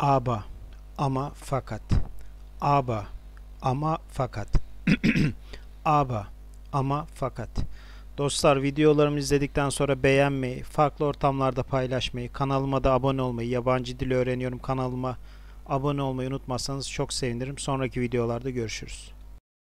Aba ama fakat aba ama fakat aba ama fakat Dostlar videolarımı izledikten sonra beğenmeyi, farklı ortamlarda paylaşmayı, kanalıma da abone olmayı, yabancı dil öğreniyorum kanalıma abone olmayı unutmazsanız çok sevinirim. Sonraki videolarda görüşürüz.